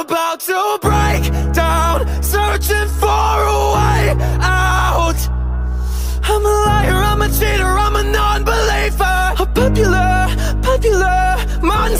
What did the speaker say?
about to break down Searching for a way out. I'm a liar, I'm a cheater, I'm a non-believer. A popular, popular monster